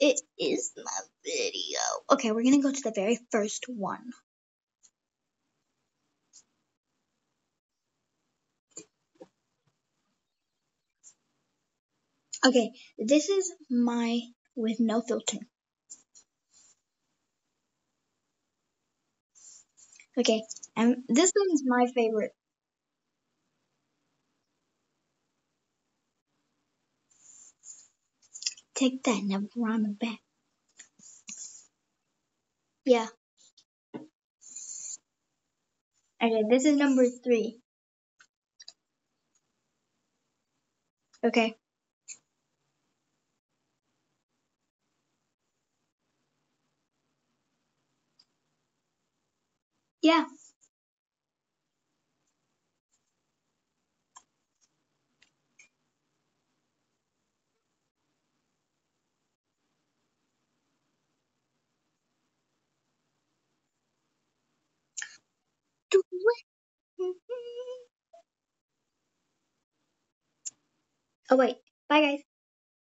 it is my video. Okay, we're gonna go to the very first one. Okay, this is my with no filter. Okay, and this one's my favorite. Take that, and never run it back. Yeah. Okay, this is number three. Okay. Yeah. Do it. Oh wait. Bye guys.